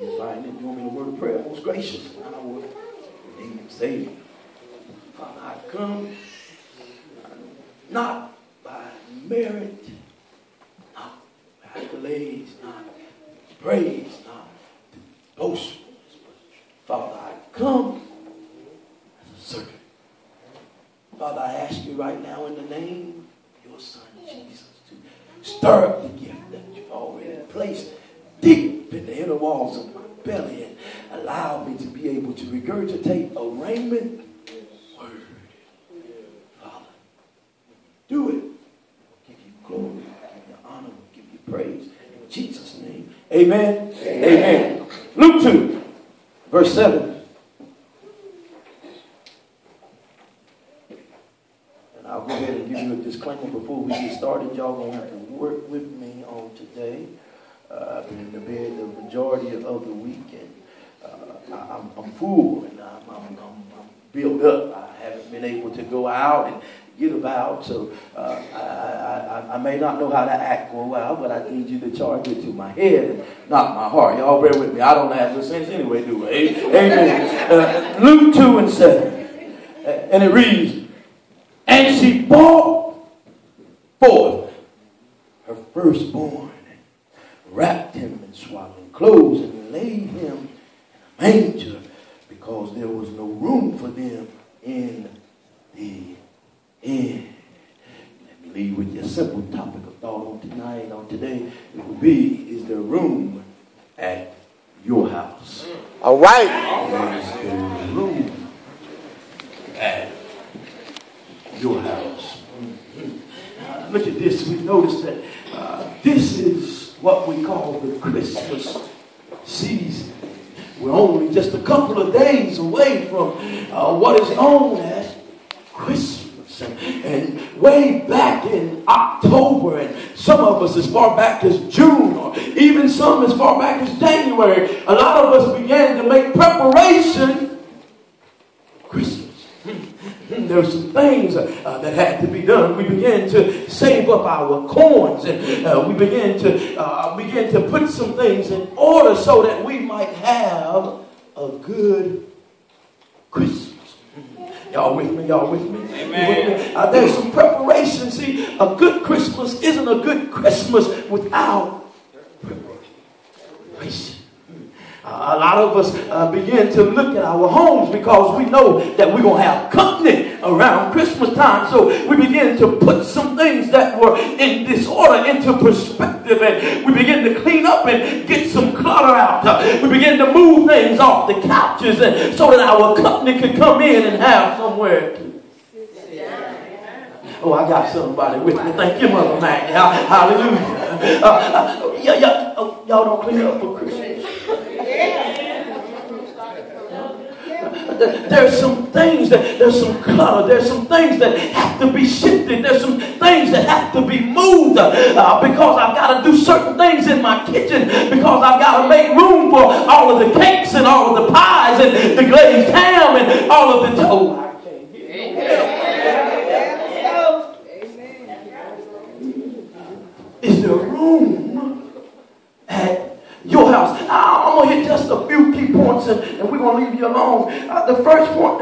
Find it. You want me to word of prayer? Most gracious. I will name and Savior. Father, I come not by merit, not by accolades, not praise, not boastfulness, but Father, I come as a servant. Father, I ask you right now in the name of your Son, Jesus, to stir up and allow me to be able to regurgitate a rhema word. Father, do it. We'll give you glory, we'll give you honor, we'll give you praise. In Jesus' name. Amen. Amen. Amen. Luke 2, verse 7. And I'll go ahead and give you a disclaimer before we get started. Y'all gonna have to work with me on today. Uh, I've been in the bed the majority of the week, and uh, I, am I'm full and I'm, I'm, I'm, I'm, built up. I haven't been able to go out and get about, so uh, I, I, I, may not know how to act for a while, but I need you to charge it to my head and not my heart. Y'all bear with me. I don't have the sense anyway, do I? Amen. Uh, Luke 2 and 7. Uh, and it reads, And she brought forth her firstborn wrapped him in swaddling clothes and laid him in a manger because there was no room for them in the inn. Let me leave with you a simple topic of thought on tonight, on today. It will be, is there room at your house? All right. Is there room at your house? Mm-hmm. look at this. We notice that uh, this is what we call the Christmas season. We're only just a couple of days away from uh, what is known as Christmas. And, and, way back in October, and some of us as far back as June, or even some as far back as January, a lot of us began to make preparation Christmas. There were some things uh, that had to be done. We began to save up our coins and uh, we began to uh, begin to put some things in order so that we might have a good Christmas. Y'all with me? Y'all with me? Amen. Uh, there's some preparation. See, a good Christmas isn't a good Christmas without preparation. Uh, a lot of us uh, begin to look at our homes because we know that we're going to have company around Christmas time. So we begin to put some things that were in disorder into perspective and we begin to clean up and get some clutter out. We begin to move things off the couches and so that our company can come in and have somewhere Oh, I got somebody with me. Thank you, Mother Maggie. Hallelujah. Uh, uh, yeah. Oh, y'all don't clean up for Christmas. There's some things that there's some clutter. There's some things that have to be shifted. There's some things that have to be moved uh, because I've got to do certain things in my kitchen because I've got to make room for all of the cakes and all of the pies and the glazed ham and all of the. Oh, Is there room at your house. I'm going to hit just a few key points and, and we're going to leave you alone. Uh, the first point